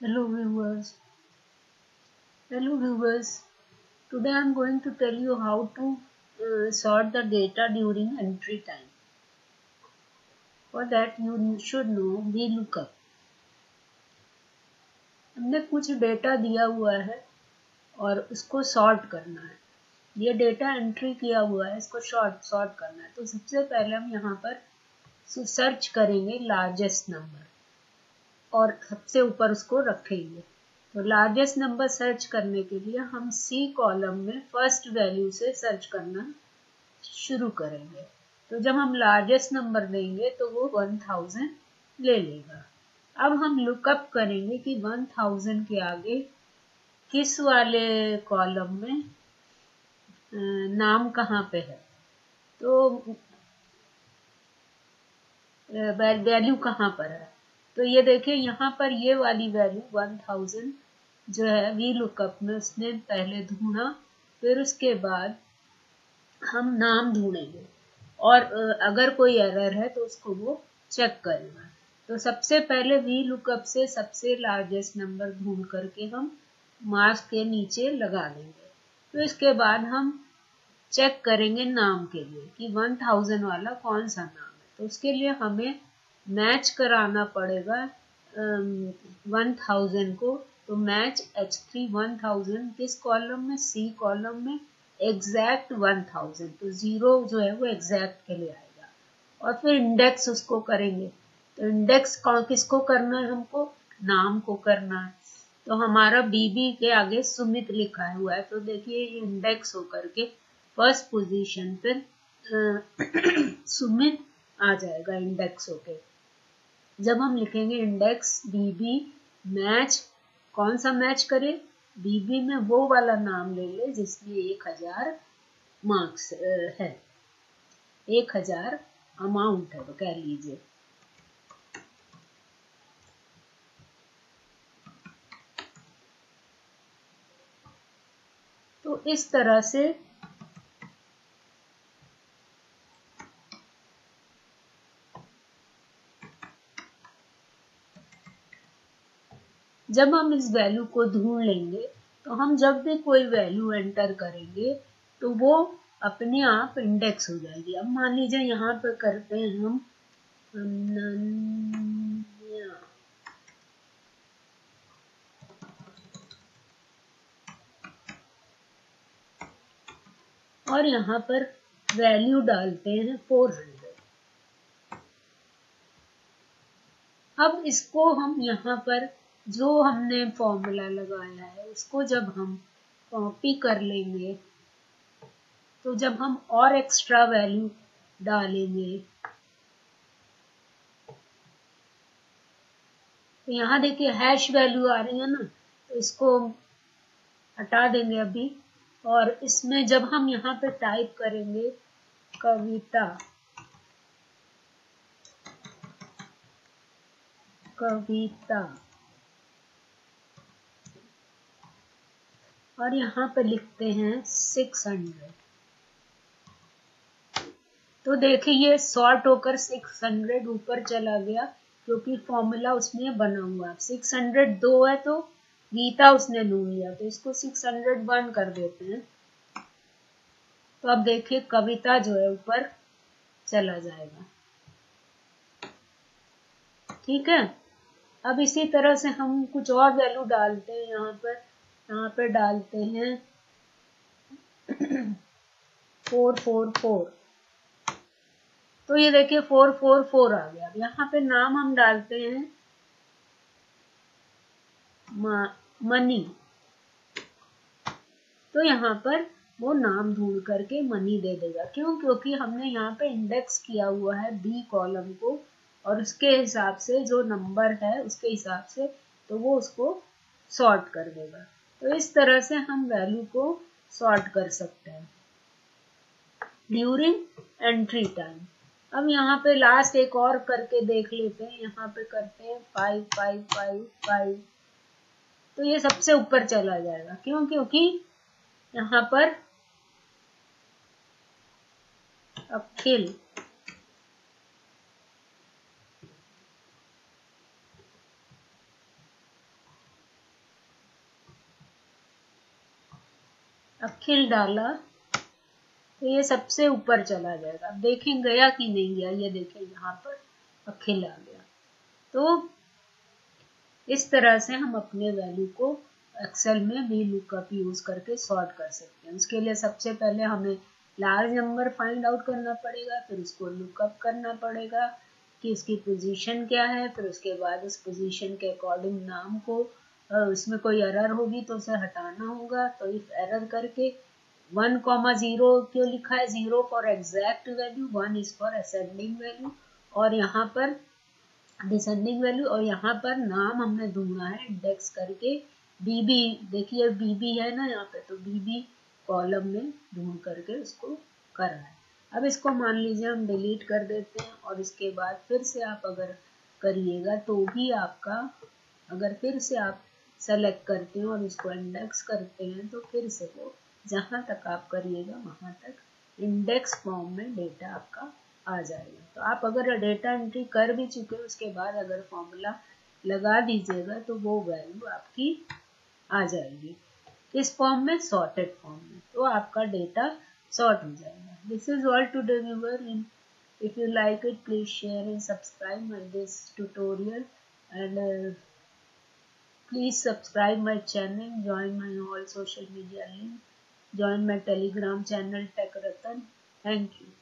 hello viewers hello viewers today i'm going to tell you how to uh, sort the data during entry time for that you should know VLOOKUP हमने कुछ data दिया हुआ है और उसको sort करना है ये डेटा एंट्री किया हुआ है इसको शॉर्ट सॉर्ट करना है तो सबसे पहले हम यहाँ पर सर्च करेंगे लार्जेस्ट नंबर और सबसे ऊपर उसको रखेंगे। तो लार्जेस्ट नंबर सर्च करने के लिए हम सी कॉलम में फ़र्स्ट वैल्यू से सर्च करना शुरू करेंगे। तो जब हम लार्जेस्ट नंबर देंगे तो वो वन थाउज़ेंड ले लेगा। अब हम लुकअप करेंगे कि वन थाउज़ेंड के आगे किस वाले कॉलम में नाम कहाँ पे है। तो वैल्यू कहाँ पर है? तो ये देखिए, यहाँ पर ये वाली वैल्यू वन थाउज़ेंड जो है वी लुकअप में उसने पहले ढूंढा, फिर उसके बाद हम नाम ढूंढेंगे। और अगर कोई एरर है तो उसको वो चेक करेगा। तो सबसे पहले वी लुकअप से सबसे लार्जेस्ट नंबर ढूंढ करके हम मार्क्स के नीचे लगा देंगे। तो इसके बाद हम चेक करेंगे नाम के लिए कि वन थाउज़ेंड वाला कौन सा नाम है। तो उसके लिए हमें मैच कराना पड़ेगा वन um, थाउज़ेंड को। तो match H three one thousand किस कॉलम में? सी कॉलम में। एग्जैक्ट वन थाउज़ेंड तो ज़ीरो जो है वो एग्जैक्ट के लिए आएगा। और फिर इंडेक्स उसको करेंगे। तो इंडेक्स किसको करना है हमको? नाम को करना है। तो हमारा बीबी के आगे सुमित लिखा हुआ है। तो देखिए इंडेक्स होकर के फ़र्स्ट पोजीशन पर सुमित आ जाएगा इंडेक्स होके। जब हम लिखेंगे इंडेक्स बीबी मैच कौन सा मैच करे? बीबी में वो वाला नाम ले ले जिसमें एक हज़ार मार्क्स है। एक हज़ार अमाउंट है तो कह लीजिए। तो इस तरह से जब हम इस वैल्यू को ढूंढ लेंगे तो हम जब भी कोई वैल्यू एंटर करेंगे तो वो अपने आप इंडेक्स हो जाएगी। अब मान लीजिए यहाँ पर करते हैं हम और यहाँ पर वैल्यू डालते हैं 400 अब इसको हम यहाँ पर जो हमने फॉर्मूला लगाया है, उसको जब हम कॉपी कर लेंगे तो जब हम और एक्स्ट्रा वैल्यू डालेंगे तो यहाँ देखिए हैश वैल्यू आ रही है ना तो इसको हटा देंगे अभी, और इसमें जब हम यहाँ पे टाइप करेंगे, कविता कविता और यहाँ पे लिखते हैं सिक्स हंड्रेड तो देखिए, ये सॉर्ट होकर सिक्स हंड्रेड ऊपर चला गया, क्योंकि फॉर्मूला उसमें बना हुआ। सिक्स हंड्रेड दो है तो गीता उसने ढूंढ लिया तो इसको सिक्स हंड्रेड वन कर देते हैं। तो अब देखिए, कविता जो है ऊपर चला जाएगा। ठीक है? अब इसी तरह से हम कुछ और वैल्यू डालते हैं यहाँ पर। यहाँ पे डालते हैं फोर फोर फोर। तो ये देखिए फोर फोर फोर आ गया। अब यहाँ पे नाम हम डालते हैं मनी। तो यहाँ पर वो नाम ढूंढ करके मनी दे देगा। क्यों? क्योंकि हमने यहाँ पे इंडेक्स किया हुआ है बी कॉलम को और उसके हिसाब से जो नंबर है, उसके हिसाब से तो वो उसको सॉर्ट कर देगा। तो इस तरह से हम वैल्यू को सॉर्ट कर सकते हैं। ड्यूरिंग एंट्री टाइम अब यहाँ पे लास्ट एक और करके देख लेते हैं। यहाँ पे करते हैं फाइव फाइव फाइव फाइव तो ये सबसे ऊपर चला जाएगा। क्यों? क्योंकि यहाँ पर अखिल अखिल डाला तो ये सबसे ऊपर चला जाएगा। अब देखें गया कि नहीं गया, ये देखें यहाँ पर अखिल आ गया। तो इस तरह से हम अपने वैल्यू को एक्सेल में वी लुकअप यूज़ करके सॉर्ट कर सकते हैं। उसके लिए सबसे पहले हमें लार्ज नंबर फाइंड आउट करना पड़ेगा, फिर उसको लुकअप करना पड़ेगा कि उसकी पोजीशन क्या है, फिर उसके बाद उस पोजीशन के अकॉर्डिंग नाम को उसमें कोई एरर होगी तो उसे हटाना होगा। तो इफ़ एरर करके वन कॉमा ज़ीरो क्यों लिखा है? Zero for exact value one is for ascending value और यहाँ पर डिसेंडिंग वैल्यू और यहाँ पर नाम हमने ढूंढना है इंडेक्स करके। बीबी देखिए बीबी है ना यहाँ पे तो बीबी कॉलम में ढूंढ करके उसको कर रहा है। अब इसको मान लीजिए हम डिलीट कर देते हैं और इसके बाद फिर से आप अगर करिएगा तो भी आपका, अगर फिर से आप सेलेक्ट करते हैं और इसको इंडेक्स करते हैं तो फिर से वो जहाँ तक आप करिएगा वहाँ तक इंडेक्स फॉर्म में डेटा आपका आ जाएगा। तो आप अगर डेटा एंट्री कर भी चुके हैं उसके बाद अगर फॉर्मूला लगा दीजिएगा तो वो वैल्यू आपकी आ जाएगी। इस फॉर्म में सॉर्टेड फॉर्म में तो आपका डेटा सॉर्ट हो जाएगा। This is all to deliver in if you like it please share and subscribe my and uh, please subscribe my channel join my all social media link join my telegram channel tech ratan thank you